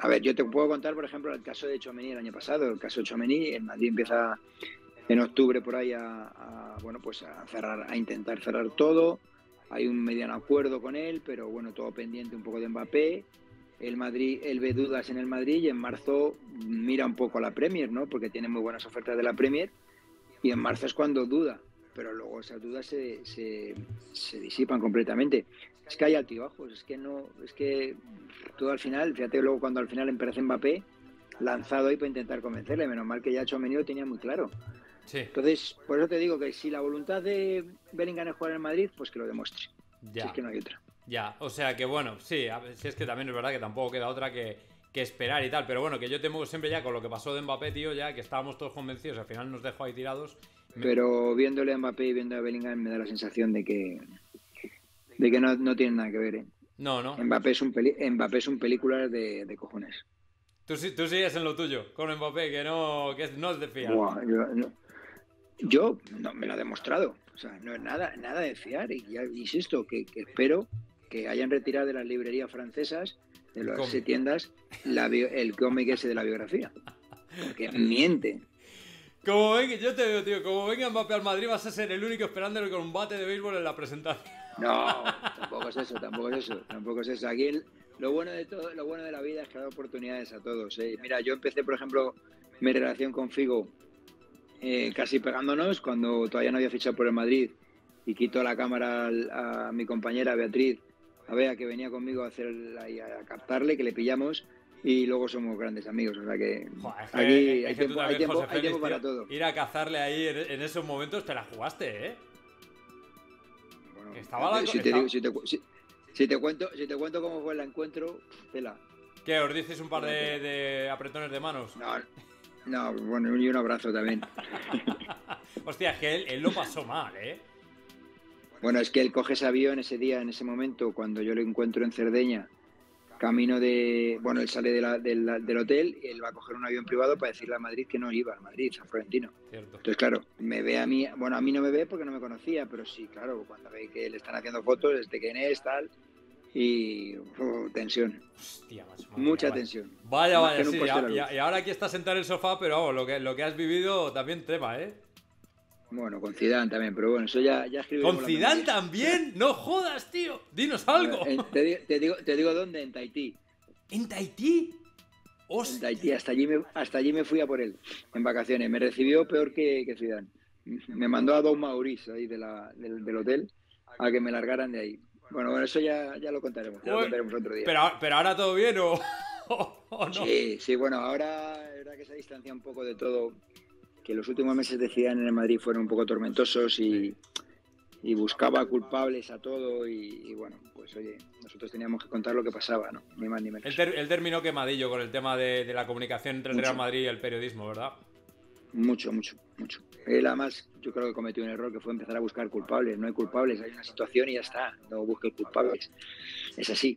A ver, yo te puedo contar, por ejemplo, el caso de Chomení el año pasado. El caso de Chomení, en Madrid empieza en octubre por ahí a, bueno, pues a cerrar, a intentar cerrar todo. Hay un mediano acuerdo con él, pero bueno, todo pendiente un poco de Mbappé. El Madrid, él ve dudas en el Madrid y en marzo mira un poco a la Premier, ¿no? Porque tiene muy buenas ofertas de la Premier y en marzo es cuando duda, pero luego esas dudas se, se, se disipan completamente. Es que hay altibajos, es que no, es que todo al final, fíjate luego cuando al final empieza Mbappé, lanzado ahí para intentar convencerle, menos mal que ya hecho lo tenía muy claro. Entonces, por eso te digo que si la voluntad de Bellingham es jugar en Madrid, pues que lo demuestre. Ya. Si es que no hay otra. Ya, o sea que bueno, sí, si es que también es verdad que tampoco queda otra que, esperar y tal. Pero bueno, que yo temo siempre ya con lo que pasó de Mbappé, tío, ya que estábamos todos convencidos, al final nos dejó ahí tirados. Pero viéndole a Mbappé y viendo a Bellingham me da la sensación de que de que no, no tienen nada que ver, ¿eh? No, no. Mbappé es un, peli Mbappé es un película de, de cojones. Tú, tú sigues en lo tuyo, con Mbappé, que no, que no es de fiar. yo, no, me lo he demostrado. O sea, no es nada, nada de fiar. Y ya insisto, que, espero que hayan retirado de las librerías francesas, de las tiendas, el cómic ese de la biografía. Porque miente. Como ven, yo te digo, tío, como venga Mbappé al Madrid vas a ser el único esperando el combate de béisbol en la presentación. No, tampoco es eso, tampoco es eso, tampoco es eso. Aquí lo bueno de todo, lo bueno de la vida es que da oportunidades a todos. ¿eh? Mira, yo empecé, por ejemplo, mi relación con Figo eh, casi pegándonos cuando todavía no había fichado por el Madrid y quito la cámara a, mi compañera Beatriz, a Bea, que venía conmigo a hacer a captarle, que le pillamos y luego somos grandes amigos. O sea que aquí hay, tiempo, para todo. Ir a cazarle ahí en, esos momentos te la jugaste, ¿eh? estaba la... si, te si, te cuento, si te cuento cómo fue el encuentro, tela. ¿Qué? ¿Os dices un par de, apretones de manos? No, no, bueno, y un abrazo también. Hostia, es que él, lo pasó mal, ¿eh? Bueno, es que él coge ese avión ese día, en ese momento, cuando yo lo encuentro en Cerdeña, camino de. Bueno, él sale del hotel y él va a coger un avión privado para decirle a Madrid que no iba a Madrid, a Florentino. Entonces, claro, me ve a mí. Bueno, a mí no me ve porque no me conocía, pero sí, claro, cuando ve que le están haciendo fotos, desde quién es, tal. Y. tensión. Hostia, Mucha tensión. Vaya, vaya, sí. Y, ahora aquí estás sentado en el sofá, pero vamos, lo que, lo que has vivido también tema, ¿eh? Bueno, con Zidane también, pero bueno, eso ya, ya ¿Con Zidane también? ¡No jodas, tío! ¡Dinos algo! te, digo, te digo dónde, en Tahití. ¿En Tahití? En Tahití, hasta allí, me, hasta allí me fui a por él, en vacaciones. Me recibió peor que, que Zidane. Me mandó a Don Maurice, ahí de la, del, hotel, a que me largaran de ahí. Bueno, bueno, eso ya, ya lo contaremos, ya lo contaremos otro día. Pero, pero ahora todo bien, ¿o, no? Sí, sí, bueno, ahora es verdad que se distancia un poco de todo que los últimos meses de Zidane en el Madrid fueron un poco tormentosos y, buscaba culpables a todo y, bueno, pues oye, nosotros teníamos que contar lo que pasaba, ¿no? Ni más ni menos. Él, terminó quemadillo con el tema de, la comunicación entre el Real Madrid y el periodismo, ¿verdad? Mucho, mucho, mucho. Él además yo creo que cometió un error que fue empezar a buscar culpables. No hay culpables, hay una situación y ya está. No busques culpables. Es así.